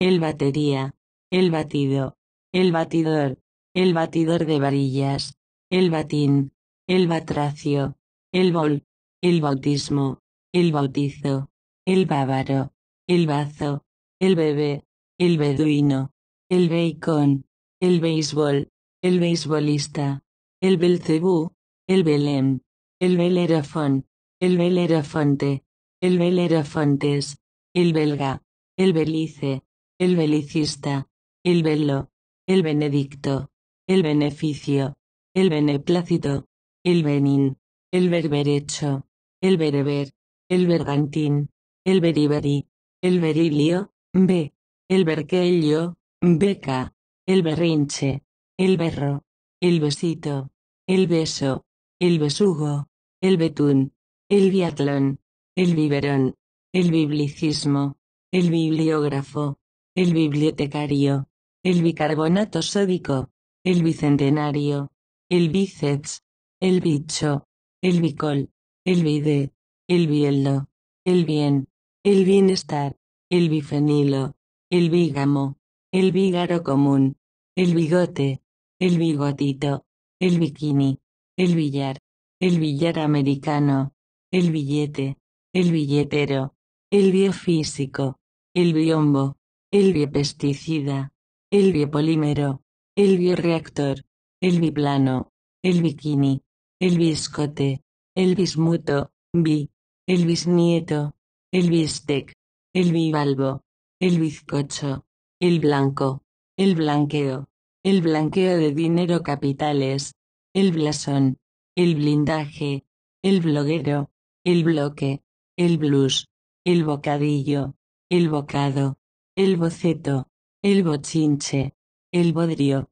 el batería, el batido, el batidor, el batidor de varillas, el batín, el batracio, el bol, el bautismo, el bautizo, el bávaro, el bazo, el bebé, el beduino, el bacon, el béisbol, el beisbolista, el belcebú, el belén, el belerofón, el belerofonte, el belerofontes, el belga, el belice, el belicista, el velo, el benedicto, el beneficio, el beneplácito, el benín, el berberecho, el bereber, el bergantín, el beriberi, el berilio, b, el berquello, beca, el berrinche, el berro, el besito, el beso, el besugo, el betún, el biatlón, el biberón, el biblicismo, el bibliógrafo, el bibliotecario, el bicarbonato sódico, el bicentenario, el bíceps, el bicho, el bicol, el bide, el bieldo, el bien, el bienestar, el bifenilo, el bígamo, el bígaro común, el bigote, el bigotito, el bikini, el billar, el billar americano, el billete, el billetero, el biofísico, el biombo, el biopesticida, el biopolímero, el bioreactor, el biplano, el bikini, el biscote, el bismuto, bi, el bisnieto, el bistec, el bivalvo, el bizcocho, el blanco, el blanqueo, el blanqueo de dinero capitales, el blasón, el blindaje, el bloguero, el bloque, el blues, el bocadillo, el bocado, el boceto, el bochinche, el bodrio,